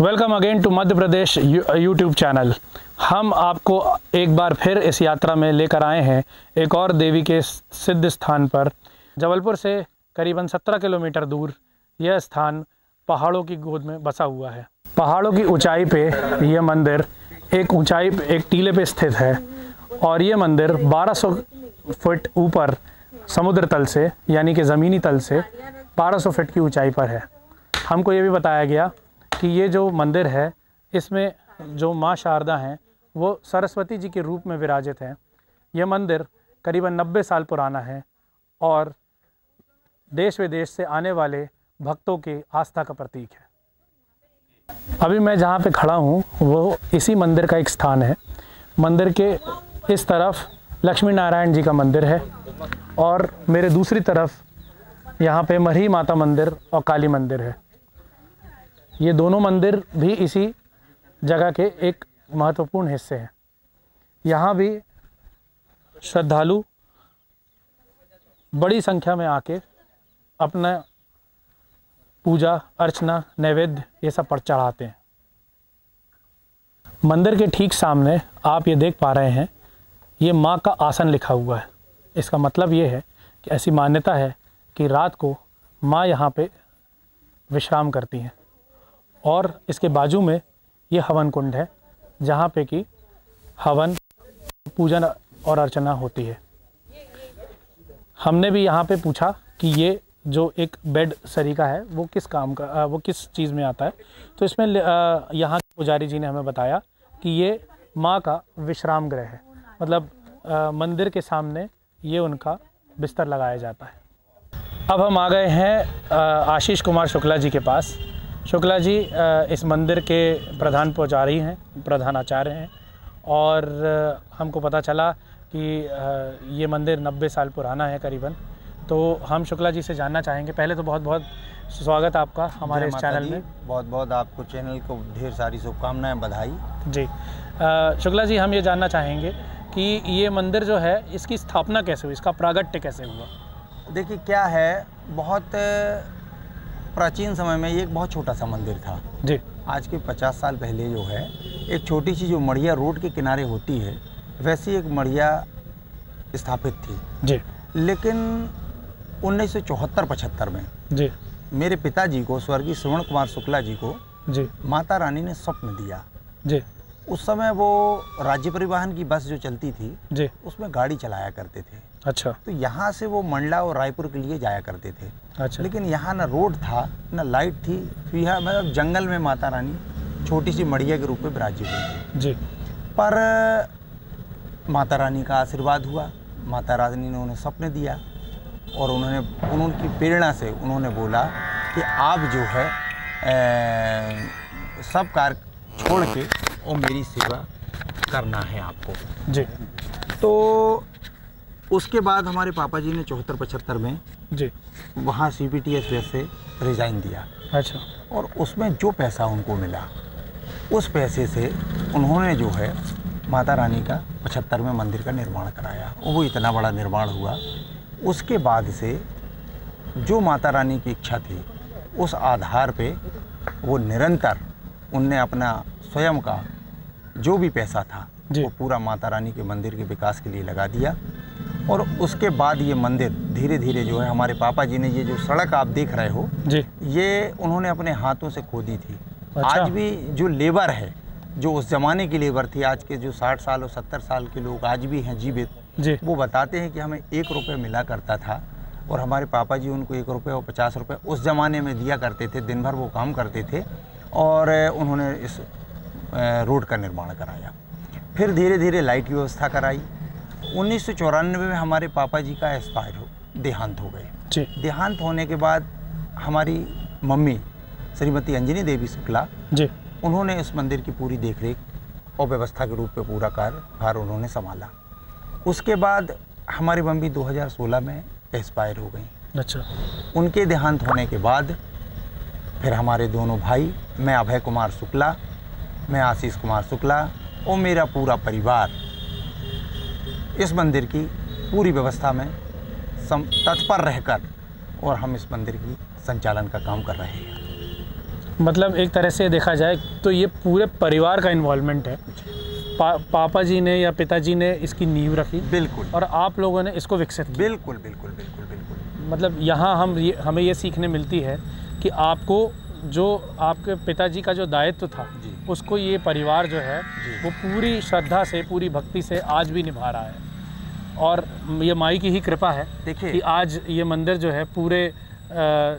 Welcome again to Madhya Pradesh YouTube channel हम आपको एक बार फिर इस यात्रा में लेकर आए हैं एक और देवी के सिद्ध स्थान पर। जबलपुर से करीबन 17 किलोमीटर दूर यह स्थान पहाड़ों की गोद में बसा हुआ है। पहाड़ों की ऊंचाई पे यह मंदिर एक ऊंचाई एक टीले पे स्थित है और ये मंदिर 1200 फुट ऊपर समुद्र तल से, यानी कि ज़मीनी तल से 1200 फुट की ऊंचाई पर है। हमको ये भी बताया गया कि ये जो मंदिर है, इसमें जो माँ शारदा हैं, वो सरस्वती जी के रूप में विराजित हैं। यह मंदिर करीबन 90 साल पुराना है और देश विदेश से आने वाले भक्तों की आस्था का प्रतीक है। अभी मैं जहाँ पे खड़ा हूँ, वो इसी मंदिर का एक स्थान है। मंदिर के इस तरफ़ लक्ष्मी नारायण जी का मंदिर है और मेरे दूसरी तरफ़ यहाँ पे मरही माता मंदिर और काली मंदिर है। ये दोनों मंदिर भी इसी जगह के एक महत्वपूर्ण हिस्से हैं। यहाँ भी श्रद्धालु बड़ी संख्या में आके अपना पूजा, अर्चना, नैवेद्य, ये सब पर चढ़ाते हैं। मंदिर के ठीक सामने आप ये देख पा रहे हैं, ये माँ का आसन लिखा हुआ है। इसका मतलब ये है कि ऐसी मान्यता है कि रात को माँ यहाँ पे विश्राम करती हैं। और इसके बाजू में ये हवन कुंड है, जहाँ पे कि हवन, पूजन और अर्चना होती है। हमने भी यहाँ पे पूछा कि ये जो एक बेड सरीका है, वो किस काम का वो किस चीज़ में आता है? तो इसमें यहाँ पुजारी जी ने हमें बताया कि ये माँ का विश्राम गृह है। मतलब मंदिर के सामने ये उनका बिस्तर लगाया जाता है। अब हम आ गए हैं आशीष कुमार शुक्ला जी के पास। शुक्ला जी इस मंदिर के प्रधान पुजारी हैं प्रधान आचार्य हैं और हमको पता चला कि ये मंदिर 90 साल पुराना है करीबन। तो हम शुक्ला जी से जानना चाहेंगे। पहले तो बहुत बहुत स्वागत आपका हमारे इस चैनल में। बहुत बहुत आपको चैनल को ढेर सारी शुभकामनाएँ बधाई। जी। शुक्ला जी हम ये जानना चाहेंगे कि ये मंदिर जो है इसकी स्थापना कैसे हुई? इसका प्रागट्य कैसे हुआ? देखिए क्या है बहुत प्राचीन समय में ये एक बहुत छोटा सा मंदिर था। जी। आज के पचास साल पहले जो है एक छोटी सी जो मढ़िया रोड के किनारे होती है वैसी एक मढ़िया स्थापित थी। जी। लेकिन उन्नीस सौ चौहत्तर पचहत्तर में जी। मेरे पिताजी को स्वर्गीय श्रवण कुमार शुक्ला जी को जी। माता रानी ने स्वप्न दिया। जी। उस समय वो राज्य परिवहन की बस जो चलती थी जी। उसमें गाड़ी चलाया करते थे। अच्छा। तो यहाँ से वो मंडला और रायपुर के लिए जाया करते थे। अच्छा। लेकिन यहाँ ना रोड था ना लाइट थी तो यहाँ मतलब जंगल में माता रानी छोटी सी मड़िया के रूप में विराजी हुई जी। पर माता रानी का आशीर्वाद हुआ माता रानी ने उन्हें सपने दिया और उन्होंने उनकी प्रेरणा से उन्होंने बोला कि आप जो है ए, सब कार्य छोड़ के और मेरी सेवा करना है आपको। जी। तो उसके बाद हमारे पापा जी ने चौहत्तर पचहत्तर में जी। वहाँ सी पी टी एस से रिज़ाइन दिया। अच्छा। और उसमें जो पैसा उनको मिला उस पैसे से उन्होंने जो है माता रानी का पचहत्तर में मंदिर का निर्माण कराया। वो इतना बड़ा निर्माण हुआ। उसके बाद से जो माता रानी की इच्छा थी उस आधार पे वो निरंतर उनने अपना स्वयं का जो भी पैसा था वो पूरा माता रानी के मंदिर के विकास के लिए लगा दिया। और उसके बाद ये मंदिर धीरे धीरे जो है हमारे पापा जी ने ये जो सड़क आप देख रहे हो जी। ये उन्होंने अपने हाथों से खोदी थी। अच्छा। आज भी जो लेबर है जो उस ज़माने की लेबर थी आज के जो साठ साल और सत्तर साल के लोग आज भी हैं जीवित जी। वो बताते हैं कि हमें एक रुपये मिला करता था और हमारे पापा जी उनको एक रुपये और पचास रुपये उस ज़माने में दिया करते थे दिन भर वो काम करते थे। और उन्होंने इस रोड का निर्माण कराया। फिर धीरे धीरे लाइट की व्यवस्था कराई। उन्नीस सौ चौरानवे में हमारे पापा जी का एक्सपायर हो देहांत हो गए। देहांत होने के बाद हमारी मम्मी श्रीमती अंजनी देवी शुक्ला जी। उन्होंने इस मंदिर की पूरी देखरेख और व्यवस्था के रूप में पूरा कार्यभार उन्होंने संभाला। उसके बाद हमारी मम्मी 2016 में एक्सपायर हो गई। अच्छा। उनके देहांत होने के बाद फिर हमारे दोनों भाई मैं अभय कुमार शुक्ला मैं आशीष कुमार शुक्ला और मेरा पूरा परिवार इस मंदिर की पूरी व्यवस्था में सम तत्पर रहकर और हम इस मंदिर की संचालन का काम कर रहे हैं। मतलब एक तरह से देखा जाए तो ये पूरे परिवार का इन्वॉल्वमेंट है। पा, पापा जी ने या पिताजी ने इसकी नींव रखी बिल्कुल। और आप लोगों ने इसको विकसित किया। बिल्कुल बिल्कुल बिल्कुल बिल्कुल। मतलब यहाँ हम ये हमें ये सीखने मिलती है कि आपको जो आपके पिताजी का जो दायित्व था जी। उसको ये परिवार जो है वो पूरी श्रद्धा से पूरी भक्ति से आज भी निभा रहा है। और ये माई की ही कृपा है देखिए- कि आज ये मंदिर जो है पूरे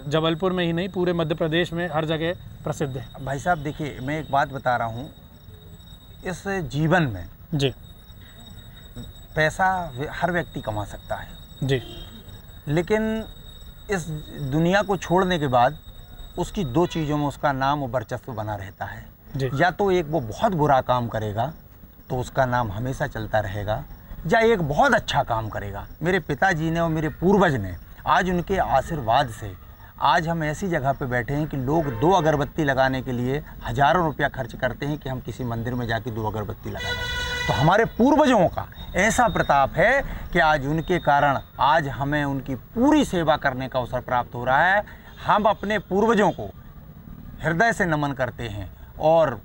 जबलपुर में ही नहीं पूरे मध्य प्रदेश में हर जगह प्रसिद्ध है। भाई साहब देखिए मैं एक बात बता रहा हूँ। इस जीवन में जी। पैसा हर व्यक्ति कमा सकता है। जी। लेकिन इस दुनिया को छोड़ने के बाद उसकी दो चीज़ों में उसका नाम और वर्चस्व बना रहता है। या तो एक वो बहुत बुरा काम करेगा तो उसका नाम हमेशा चलता रहेगा, या एक बहुत अच्छा काम करेगा। मेरे पिताजी ने और मेरे पूर्वज ने आज उनके आशीर्वाद से, आज हम ऐसी जगह पे बैठे हैं कि लोग दो अगरबत्ती लगाने के लिए हज़ारों रुपया खर्च करते हैं कि हम किसी मंदिर में जाके दो अगरबत्ती लगाएँ। तो हमारे पूर्वजों का ऐसा प्रताप है कि आज उनके कारण आज हमें उनकी पूरी सेवा करने का अवसर प्राप्त हो रहा है। हम अपने पूर्वजों को हृदय से नमन करते हैं। और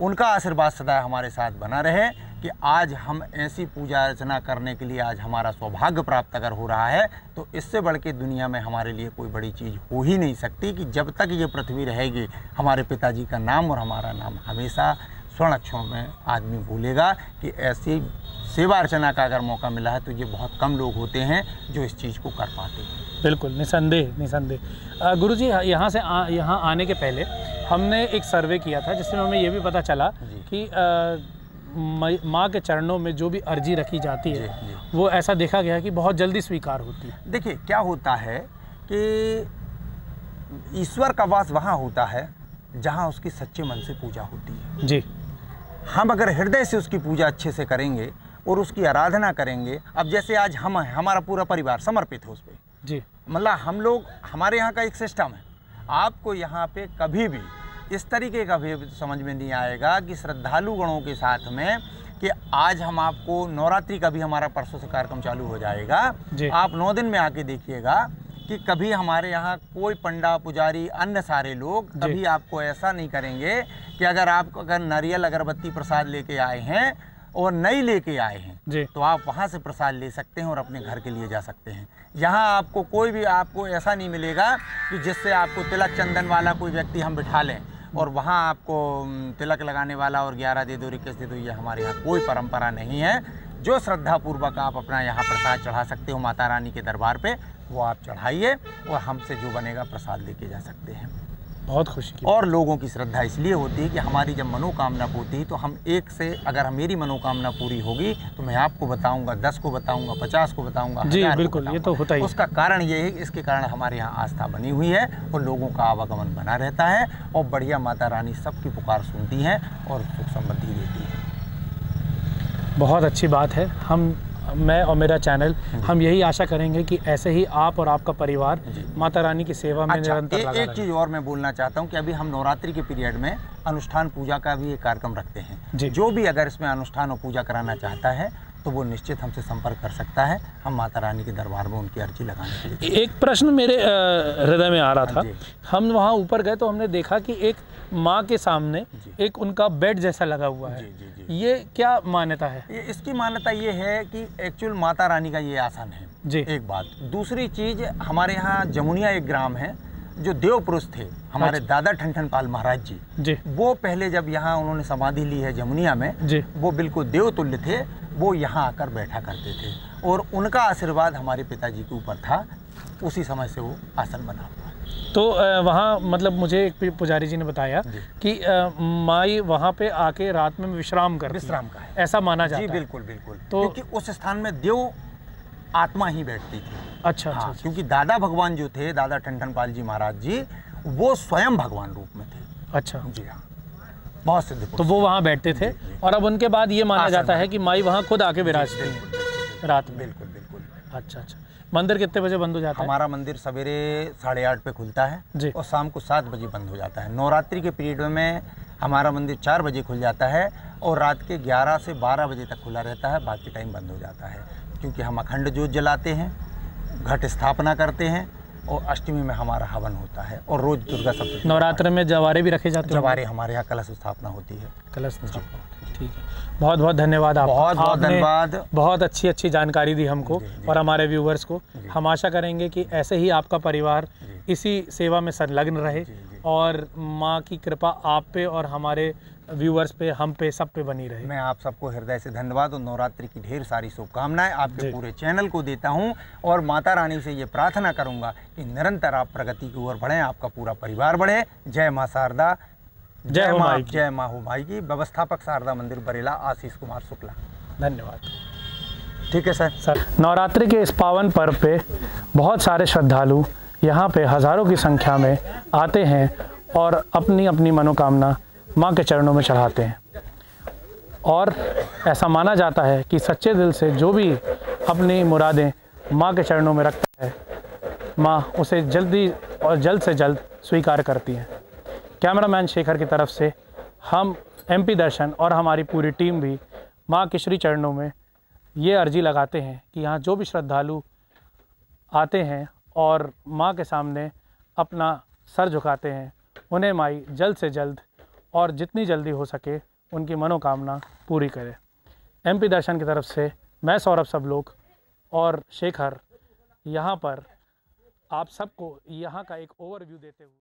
उनका आशीर्वाद सदा हमारे साथ बना रहे कि आज हम ऐसी पूजा अर्चना करने के लिए आज हमारा सौभाग्य प्राप्त अगर हो रहा है तो इससे बढ़ के दुनिया में हमारे लिए कोई बड़ी चीज़ हो ही नहीं सकती कि जब तक ये पृथ्वी रहेगी, हमारे पिताजी का नाम और हमारा नाम हमेशा स्वर्ण अक्षरों में आदमी भूलेगा कि ऐसी सेवा अर्चना का अगर मौका मिला है तो ये बहुत कम लोग होते हैं जो इस चीज़ को कर पाते हैं। बिल्कुल निसंदेह निसंदेह। गुरु जी यहाँ से आ, यहाँ आने के पहले हमने एक सर्वे किया था जिसमें हमें ये भी पता चला कि माँ के चरणों में जो भी अर्जी रखी जाती है जी, जी। वो ऐसा देखा गया कि बहुत जल्दी स्वीकार होती है। देखिए क्या होता है कि ईश्वर का वास वहाँ होता है जहाँ उसकी सच्चे मन से पूजा होती है। जी। हम अगर हृदय से उसकी पूजा अच्छे से करेंगे और उसकी आराधना करेंगे अब जैसे आज हम हमारा पूरा परिवार समर्पित है उस पर जी मतलब हम लोग हमारे यहाँ का एक सिस्टम है आपको यहाँ पे कभी भी इस तरीके का भी समझ में नहीं आएगा कि श्रद्धालु गणों के साथ में कि आज हम आपको नवरात्रि का भी हमारा परसों से कार्यक्रम चालू हो जाएगा जी। आप नौ दिन में आके देखिएगा कि कभी हमारे यहाँ कोई पंडा पुजारी अन्य सारे लोग। कभी आपको ऐसा नहीं करेंगे कि अगर आप अगर नारियल अगरबत्ती प्रसाद लेके आए हैं और नहीं लेके आए हैं तो आप वहाँ से प्रसाद ले सकते हैं और अपने घर के लिए जा सकते हैं। यहाँ आपको कोई भी आपको ऐसा नहीं मिलेगा कि जिससे आपको तिलक चंदन वाला कोई व्यक्ति हम बिठा लें और वहाँ आपको तिलक लगाने वाला और ग्यारह दे दो इक्कीस दे दो ये हमारे यहाँ कोई परंपरा नहीं है। जो श्रद्धापूर्वक आप अपना यहाँ प्रसाद चढ़ा सकते हो माता रानी के दरबार पे वो आप चढ़ाइए और हमसे जो बनेगा प्रसाद लेके जा सकते हैं। बहुत खुशी की और लोगों की श्रद्धा इसलिए होती है कि हमारी जब मनोकामना पूरी है तो हम एक से अगर मेरी मनोकामना पूरी होगी तो मैं आपको बताऊँगा दस को बताऊँगा पचास को बताऊँगा जी, बिल्कुल, ये तो होता ही उसका कारण ये है कि इसके कारण हमारे यहाँ आस्था बनी हुई है और लोगों का आवागमन बना रहता है और बढ़िया माता रानी सबकी पुकार सुनती हैं और सुख समृद्धि देती है। बहुत अच्छी बात है। हम मैं और मेरा चैनल हम यही आशा करेंगे कि ऐसे ही आप और आपका परिवार माता रानी की सेवा में अच्छा निरंतर ए, लगा एक चीज़ और मैं बोलना चाहता हूँ कि अभी हम नवरात्रि के पीरियड में अनुष्ठान पूजा का भी एक कार्यक्रम रखते हैं। जी। जो भी अगर इसमें अनुष्ठान और पूजा कराना चाहता है तो वो निश्चित हमसे संपर्क कर सकता है। हम माता रानी के दरबार में उनकी अर्जी लगाने के लिए एक प्रश्न मेरे हृदय में आ रहा था। हम वहाँ ऊपर गए तो हमने देखा कि एक माँ के सामने एक उनका बेड जैसा लगा हुआ है। जी जी जी। ये क्या मान्यता है? ये इसकी मान्यता ये है कि एक्चुअल माता रानी का ये आसन है। जी। एक बात। दूसरी चीज़ हमारे यहाँ जमुनिया एक ग्राम है। जो देव पुरुष थे हमारे अच्छा। दादा ठन पाल महाराज जी जी। वो पहले जब यहाँ उन्होंने समाधि ली है जमुनिया में जी। वो बिल्कुल देवतुल्य थे वो यहाँ आकर बैठा करते थे। और उनका आशीर्वाद हमारे पिताजी के ऊपर था उसी समय से वो आसन बना हुआ तो वहाँ मतलब मुझे एक पुजारी जी ने बताया। कि माई वहाँ पे आके रात में विश्राम कर विश्राम का है। ऐसा माना जाता जी बिल्कुल बिल्कुल। तो- क्योंकि उस स्थान में देव आत्मा ही बैठती थी। अच्छा अच्छा हाँ अच्छा। क्योंकि दादा भगवान जो थे दादा ठन पाल जी महाराज जी वो स्वयं भगवान रूप में थे। अच्छा। जी हाँ। बहुत सिद्ध तो वो वहाँ बैठते थे। और अब उनके बाद ये माना जाता है कि माई वहाँ खुद आके विराजती हैं। रात में। बिल्कुल बिल्कुल। अच्छा अच्छा। मंदिर कितने बजे बंद हो जाता है? हमारा मंदिर सवेरे साढ़े आठ पे खुलता है जी। और शाम को सात बजे बंद हो जाता है। नवरात्रि के पीरियड में हमारा मंदिर चार बजे खुल जाता है और रात के ग्यारह से बारह बजे तक खुला रहता है। बाकी टाइम बंद हो जाता है। क्योंकि हम अखंड ज्योत जलाते हैं घट स्थापना करते हैं और अष्टमी में हमारा हवन होता है और रोज दुर्गा सप्तमी नवरात्र में जवारे भी रखे जाते हैं जवारे हमारे यहाँ कलश स्थापना होती है। कलश ठीक है। बहुत बहुत धन्यवाद आप बहुत बहुत धन्यवाद। बहुत अच्छी अच्छी जानकारी दी हमको और हमारे व्यूवर्स को। हम आशा करेंगे कि ऐसे ही आपका परिवार इसी सेवा में संलग्न रहे और माँ की कृपा आप पे और हमारे व्यूवर्स पे हम पे सब पे बनी रहे। मैं आप सबको हृदय से धन्यवाद और नवरात्रि की ढेर सारी शुभकामनाएँ आपके पूरे चैनल को देता हूँ और माता रानी से ये प्रार्थना करूँगा कि निरंतर आप प्रगति की ओर बढ़ें आपका पूरा परिवार बढ़े। जय माँ शारदा। जय माँ जय माँ हो माई की। व्यवस्थापक शारदा मंदिर बरेला आशीष कुमार शुक्ला। धन्यवाद। ठीक है सर। सर नवरात्रि के इस पावन पर्व पे बहुत सारे श्रद्धालु यहाँ पे हज़ारों की संख्या में आते हैं और अपनी अपनी मनोकामना माँ के चरणों में चढ़ाते हैं। और ऐसा माना जाता है कि सच्चे दिल से जो भी अपनी मुरादें माँ के चरणों में रखता है, माँ उसे जल्दी और जल्द से जल्द स्वीकार करती हैं। कैमरामैन शेखर की तरफ़ से हम एमपी दर्शन और हमारी पूरी टीम भी माँ के श्री चरणों में ये अर्जी लगाते हैं कि यहाँ जो भी श्रद्धालु आते हैं और माँ के सामने अपना सर झुकाते हैं, उन्हें माई जल्द से जल्द और जितनी जल्दी हो सके उनकी मनोकामना पूरी करें। एम पी दर्शन की तरफ़ से मैं सौरभ सब लोग और शेखर यहाँ पर आप सबको यहाँ का एक ओवरव्यू देते हुए